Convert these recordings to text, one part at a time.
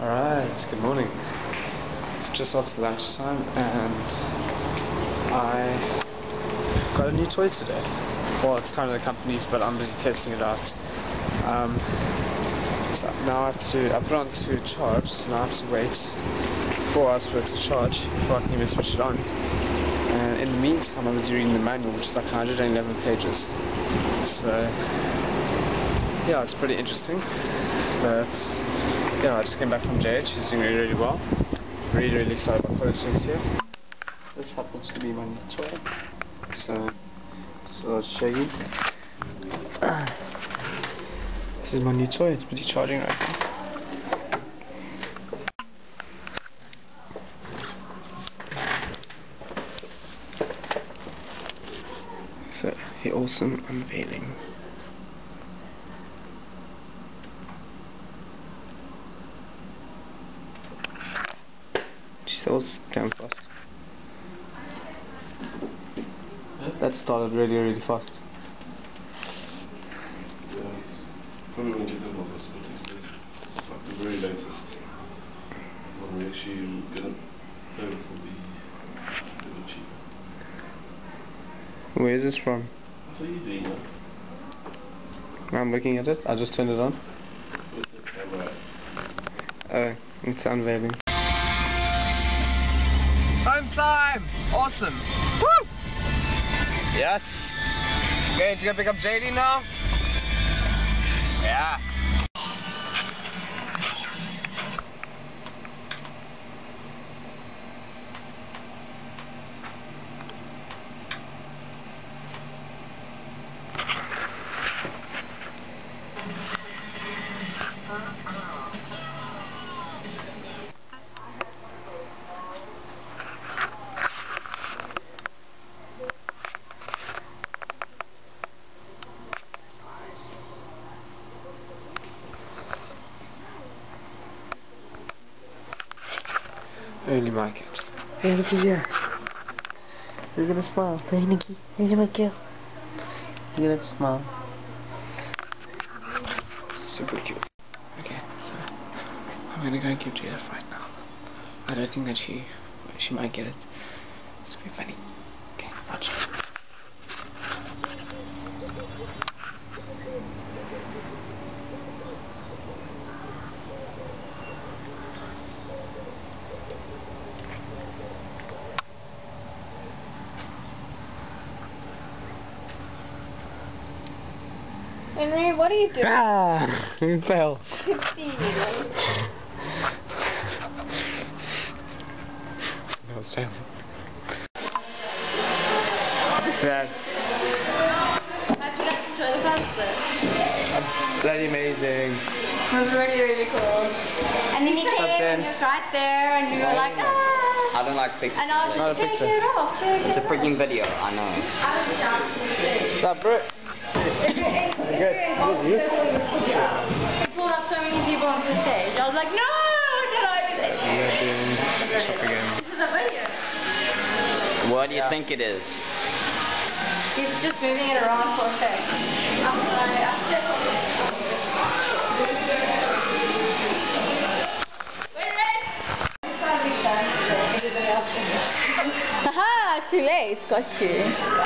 Alright, good morning. It's just after lunchtime and I got a new toy today. Well, it's kind of the company's, but I'm busy testing it out. Um, so now I have to, I put on to charge, so now I have to wait four hours for it to charge before I can even switch it on. And in the meantime, I was reading the manual, which is like 111 pages. So, yeah, it's pretty interesting. But, yeah, I just came back from JH. She's doing really, really well. Really, really excited about coaching here. This happens to be my new toy. So, so I'll show you. This is my new toy. It's busy charging right now. So, the awesome unveiling. She sells damn fast. That started really, really fast. Yeah, probably won't get them offers, but expensive. It's like the very latest one we actually get it home will be a little cheaper. Where is this from? What are you doing now? I'm looking at it. I just turned it on. With the camera. Oh, it's unveiling. Home time! Awesome! Woo! Yes! Okay, Going to go pick up JD now? Yeah. Early market. Hey, look at at the smile. Hey, Nikki. Hey. Look at that smile. Super cute. Okay, so I'm gonna go and give Jada a right now. I don't think that she she might get it. It's pretty funny. Okay, watch. Henry, what are you doing? Ah, you fell. That was terrible. Yeah, How'd you like to enjoy the concert? bloody amazing. It was really, really cool. And then you came and Sometimes- it's right there and you were like, ah. I don't like pictures. And I was Not a just taking picture. it off. It's a freaking video, I know. What's up, bro? He pulled up so many people onto the stage. I was like, no, did I do that? We are doing TikTok again. This is a video. What do you think it is? He's just moving it around for effect. I'm sorry, I stepped on it. Wait, wait. It's gotta be done. Everybody else finished. Haha, too late. Got you.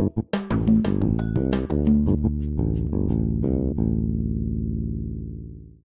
Bye.